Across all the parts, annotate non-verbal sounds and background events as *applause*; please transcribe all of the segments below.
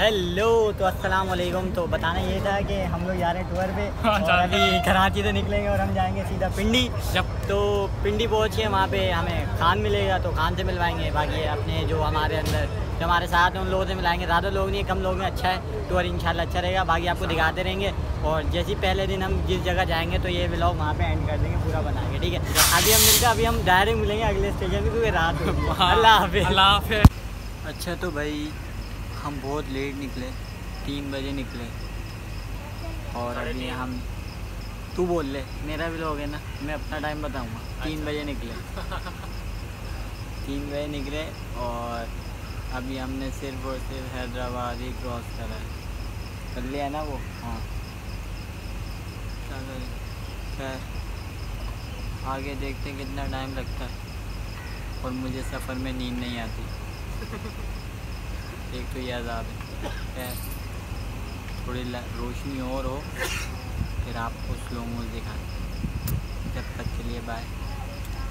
Hello तो अस्सलाम वालेकुम। तो बताना ये था कि हम लोग जा रहे हैं टूर पे। हाँ, और अभी कराची से निकलेंगे और हम जाएँगे सीधा पिंडी। जब तो पिंडी पहुँचे वहाँ पे हमें खान मिलेगा तो खान से मिलवाएँगे। बाकी अपने जो हमारे अंदर जो हमारे साथ हैं उन लोगों से मिलाएँगे। ज़्यादा लोग नहीं है कम लोग में अच्छा है। टूर इंशाल्लाह अच्छा रहेगा। बाकी आपको दिखाते रहेंगे। और जैसे ही पहले दिन हम जिस जगह जाएँगे तो ये ब्लॉग वहाँ पे एंड कर देंगे पूरा बनाएँगे। ठीक है? अभी हम मिलते हैं अभी हम डायरेक्ट मिलेंगे अगले स्टेशन पर क्योंकि रात हो अल्लाह अच्छा तो भाई हम बहुत लेट निकले तीन बजे निकले। और अभी हम तू बोल ले मेरा भी लोग है ना? मैं अपना टाइम बताऊँगा। तीन बजे निकले। तीन बजे निकले और अभी हमने सिर्फ़ और सिर्फ़ हैदराबाद ही क्रॉस करा है। कर लिया ना वो? हाँ। क्या करें खैर आगे देखते हैं कितना टाइम लगता है। और मुझे सफ़र में नींद नहीं आती। *laughs* एक तो ये आज़ाद है थोड़ी रोशनी और हो फिर आपको स्लो मोज दिखाएँ जब तक के लिए बाय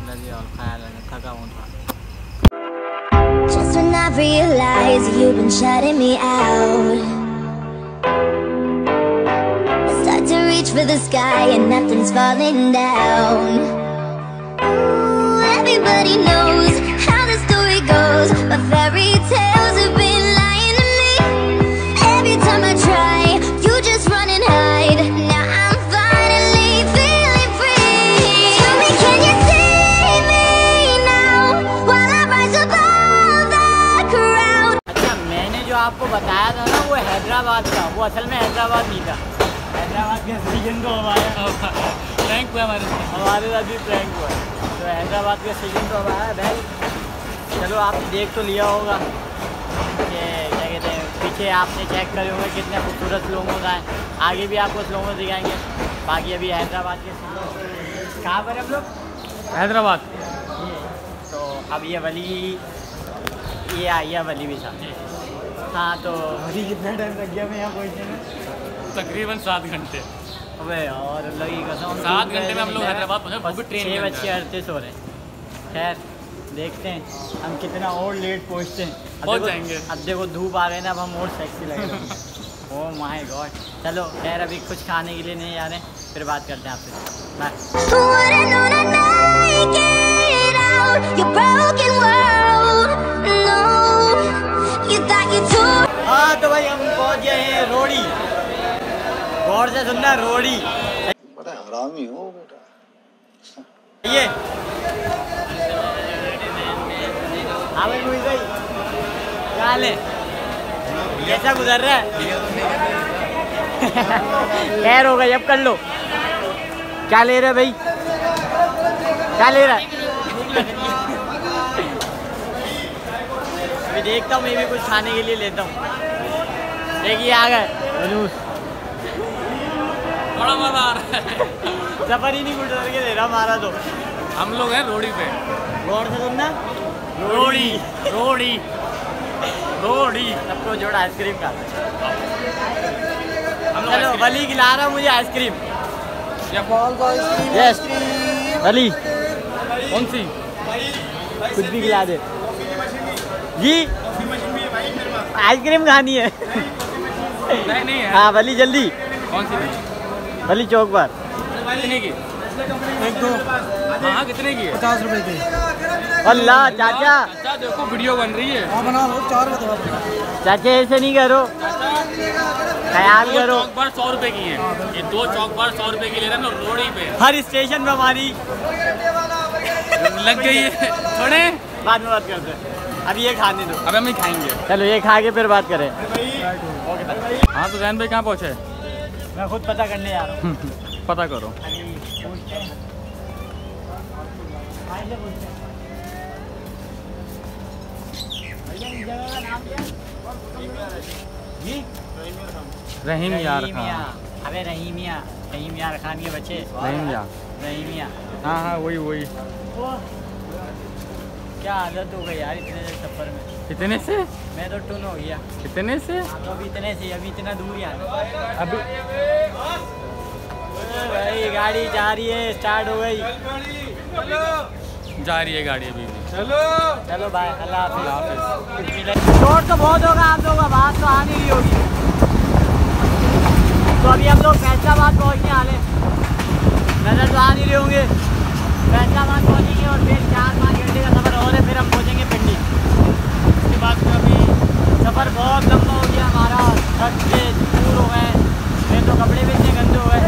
लगे और ख्याल रखें थका हूँ थोड़ा Just when I realize you've been shutting me out I start to reach for the sky and nothing's falling down जो आपको बताया था ना वो हैदराबाद का वो असल में हैदराबाद नहीं था। हैदराबाद के सीज़न तो हमारा हमारे हमारे साथ भी प्रैंक हुआ। है तो हैदराबाद का सीज़न तो हमारा है भाई। चलो आपने देख तो लिया होगा कि क्या कहते हैं पीछे आपने चेक करे होंगे कितने खूबसूरत लोगों का है। आगे भी आपको उस लोगों को दिखाएँगे। बाकी अभी हैदराबाद के सीज़न कहाँ पर हम लोग? हैदराबाद। तो अब ये वली ये आई है वली भी साथ हाँ तो वली कितना टाइम लग गया मैं यहाँ पहुँचने में? तकरीबन सात घंटे। अबे और अल्लाह की कसम सात घंटे में हम लोग हैदराबाद पहुँचे, वो भी ट्रेन के छः बज के अड़तीस हो रहे हैं। खैर देखते हैं हम कितना और लेट पहुँचते हैं। अब पहुँच जाएँगे। अब देखो धूप आ गए ना अब हम और सेक्सी लग रहे हैं ओह माय गॉड चलो खैर अभी कुछ खाने के लिए नहीं आ रहे हैं फिर बात करते हैं आपसे। Bye broken world? हाँ तो भाई हम पहुँच गए हैं रोड़ी। गौर से सुनना रोड़ी। बड़ा हरामी हो बेटा। ये हाँ भाई मुझे भाई। क्या हाल है? कैसा गुजर रहा है? खैर हो गई अब कर लो। क्या ले रहे भाई? क्या ले रहा है? अभी देखता हूँ मैं भी कुछ खाने के लिए लेता हूँ। देखिए आ गए। बड़ा मज़ा आ रहा है। सफ़र ही नहीं गुजर के दे रहा हमारा तो। हम लोग हैं रोडी पे। गौर से सुनना रोडी रोडी रोडी। सबको जोड़ा आइसक्रीम का। हम लोग चलो वली खिला रहा हूँ मुझे आइसक्रीम। यस वली। कौन सी? कुछ भी खिला दे। जी आइसक्रीम खानी है। नहीं नहीं। हाँ वली जल्दी। कौन सी? वली चौक पर। कितने की? एक दो। हाँ कितने की पचास रुपए की। अल्लाह चाचा। चाचा देखो वीडियो बन रही है। हाँ बना लो चार चाचा ऐसे नहीं करो। ख्याल करो। चौक बार सौ रुपए की है। ये दो चौक बार सौ रुपए की ले रहे हैं ना रोडी पे हर स्टेशन पे हमारी। लग गई है। थोड़े बाद में बात करते हैं। अब ये खाने दो। अब हम ही खाएँगे। चलो ये खा के फिर बात करें। हाँ तो जैन भाई कहाँ पहुँचे? मैं खुद पता करने जा रहा हूँ। पता करो। अभी पूछते हैं भाई से पूछते हैं भैया इस जगह का नाम क्या है जी रहीम यार खान अबे रहीमिया रहीम यार खान के बच्चे। रहीम यार। रहीमिया हाँ हाँ वही वही। क्या आदत हो गई यार इतने सफ़र में? इतने से? मैं तो टुन हो गया। कितने से? हाँ, तो अभी इतने से अभी इतना दूर ही अभी भाई गाड़ी जा रही है स्टार्ट हो गई। जा रही है गाड़ी अभी भी। चलो। बाय अल्लाह हाफिज। शोर तो बहुत होगा आप लोगों का बात तो आ नहीं रही होगी। तो अभी हम लोग फैसलाबाद पहुँचने वाले नज़र तो आ नहीं रहे होंगे फैसलाबाद पहुँचेंगे और फिर चार पाँच घंटे का सफ़र और है फिर हम पहुँचेंगे पिंडी उसके बाद फिर अभी सफ़र बहुत लंबा हो गया हमारा थक के दूर हो गए फिर तो कपड़े भी इतने गंदे हो गए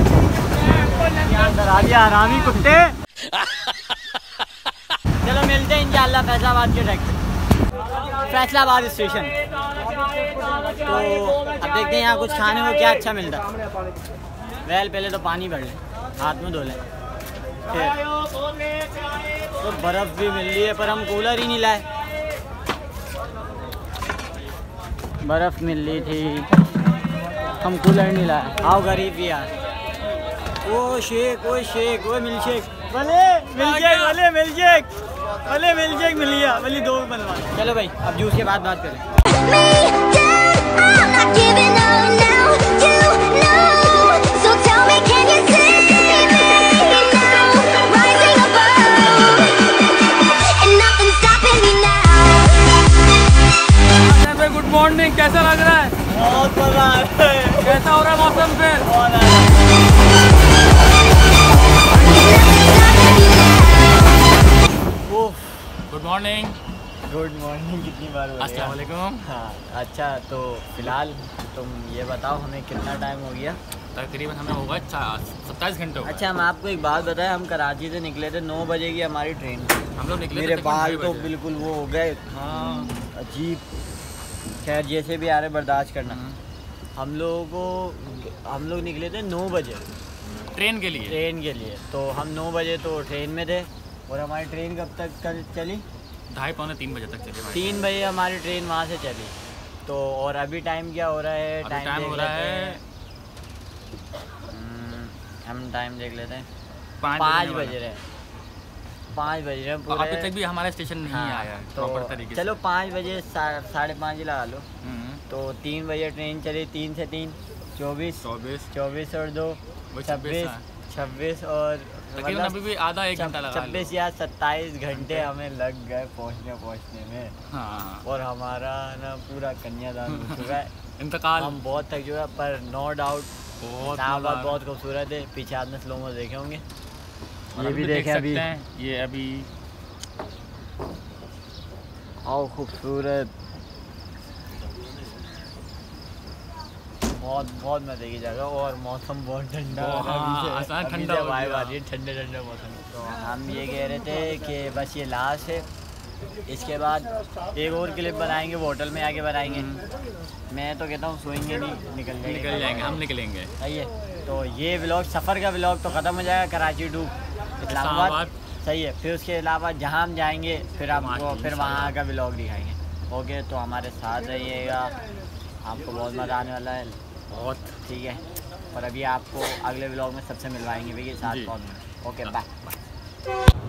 यहाँ आरामी कुत्ते। चलो मिलते हैं इंशाल्लाह फैसलाबाद के ट्रैक फैसलाबाद स्टेशन तो अब देखते हैं यहाँ कुछ खाने को क्या अच्छा मिलता है। वेल पहले तो पानी भर लें। हाथ में धो लें। तो बर्फ़ भी मिल रही है, पर हम कूलर ही नहीं लाए। बर्फ़ मिल रही थी। हम कूलर नहीं लाए। आओ गरीब यार। ओ शेक ओ शेक ओ मिल शेक भले मिल शेक भले मिल शेक भले मिल शेक मिल गया भले दो बनवा। चलो भाई अब जूस के बाद बात करें। तो फ़िलहाल तुम ये बताओ हमें कितना टाइम हो गया? तकरीबन हमें होगा सत्ताईस घंटे अच्छा हम आपको एक बात बताएँ हम कराची से निकले थे नौ बजे की हमारी ट्रेन थी। हम लोग निकले मेरे बाल तो बिल्कुल वो हो गए। हाँ। अजीब। खैर जैसे भी आ रहे बर्दाश्त करना। हम्म। हम लोगों को हम लोग निकले थे नौ बजे। ट्रेन के लिए? ट्रेन के लिए। तो हम नौ बजे तो ट्रेन में थे। और हमारी ट्रेन कब तक चली ढाई पौने तीन बजे तक चले तीन बजे हमारी ट्रेन वहाँ से चली। तो और अभी टाइम क्या हो रहा है? टाइम हो रहा है। हम टाइम देख लेते हैं। पाँच बज रहे हैं। पाँच बज रहे हैं पूरे। अभी तक भी हमारा स्टेशन नहीं हाँ, आया है तो तरीके चलो पाँच बजे साढ़े पाँच ही लगा लो। हम्म, तो तीन बजे ट्रेन चली तीन से तीन। चौबीस। चौबीस। चौबीस और दो। छब्बीस हाँ। छब्बीस और तकरीबन मतलब अभी भी आधा एक घंटा लगा छब्बीस या सत्ताईस घंटे हमें लग गए पहुँचने पहुँचने में। हाँ और हमारा ना पूरा कन्यादान हो चुका है। *laughs* इंतकाल। हम बहुत थक चुके हैं पर नो डाउट बहुत बहुत खूबसूरत है पीछे आपने स्लो मो देखे होंगे। ये भी देखे अभी। ये अभी आओ खूबसूरत। बहुत बहुत मज़े की जगह और मौसम बहुत ठंडा हो है हाँ, ठंडा हो वाइब आ रही है ठंडे ठंडे मौसम तो हम ये कह रहे थे कि बस ये लास्ट है। इसके बाद एक और क्लिप बनाएँगे वो होटल में आके बनाएँगे। मैं तो कहता हूँ सोएँगे नहीं निकल जाएँगे। निकल जाएँगे हम निकलेंगे। सही है तो ये ब्लॉग सफ़र का ब्लॉग तो ख़त्म हो जाएगा कराची टू इस्लामाबाद। इस्लामाबाद। सही है। फिर उसके अलावा जहाँ हम जाएँगे फिर आपको फिर वहाँ का ब्लॉग दिखाएँगे। ओके तो हमारे साथ रहिएगा। आपको बहुत मज़ा आने वाला है। बहुत ठीक है। और अभी आपको अगले ब्लॉग में सबसे मिलवाएँगे भैया साथ जी। में ओके बाय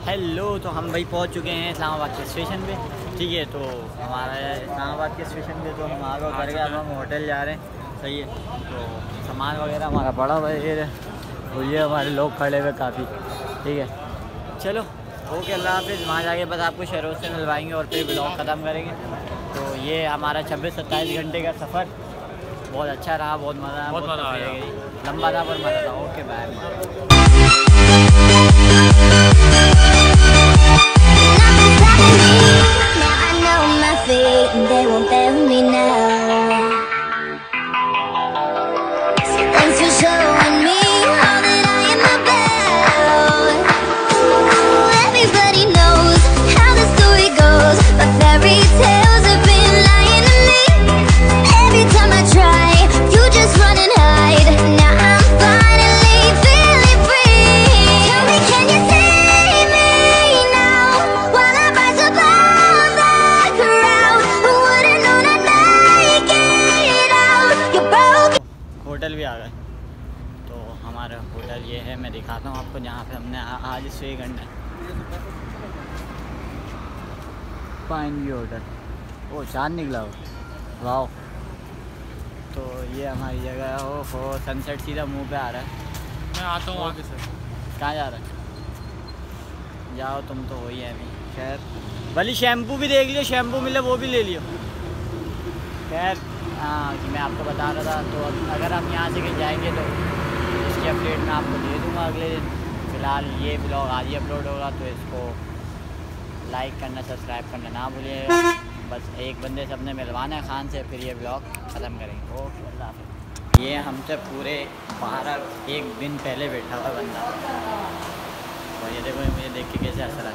हेलो तो हम भाई पहुँच चुके हैं इस्लामाबाद के स्टेशन पे। ठीक है तो हमारा इस्लामाबाद के स्टेशन पे तो हम आगे उतर गए अब हम होटल जा रहे हैं। सही है तो सामान वगैरह हमारा बड़ा है ये और ये हमारे लोग खड़े हुए काफ़ी। ठीक है। चलो ओके अल्लाह हाफिज़। वहाँ जाके बस आपको शहरों से मिलवाएँगे और फिर ब्लॉग ख़त्म करेंगे। तो ये हमारा छब्बीस सत्ताईस घंटे का सफ़र। बहुत अच्छा रहा बहुत मज़ा बहुत मज़ा आया। लंबा था पर मज़ा था। ओके बाय हमारा होटल ये है मैं दिखाता हूँ आपको जहाँ पे हमने आज स्टे करना है। पाइन व्यू होटल ओ चाँद निकला हो वाह तो ये हमारी जगह है ओ हो सनसेट सीधा मुँह पे आ रहा है। मैं आता हूँ आगे से। कहाँ जा रहा है? जाओ तुम तो हो ही है अभी। खैर। भले शैम्पू भी देख लियो शैम्पू मिले वो भी ले लियो। खैर। हाँ कि मैं आपको बता रहा था तो अगर हम यहाँ से कहीं जाएँगे तो इसकी अपडेट मैं आपको दे दूँगा अगले दिन। फ़िलहाल ये ब्लॉग आज ही अपलोड होगा तो इसको लाइक करना सब्सक्राइब करना ना भूलिएगा बस एक बंदे से अपने मिलवाना है खान से फिर ये ब्लॉग ख़त्म करेंगे। ओके अल्लाह हाफिज़। ये हमसे पूरे बारह एक दिन पहले बैठा हुआ बंदा। और ये देखो मुझे देख के कैसे असर है।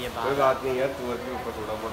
ये कोई बात बात नहीं यार के ऊपर थोड़ा बहुत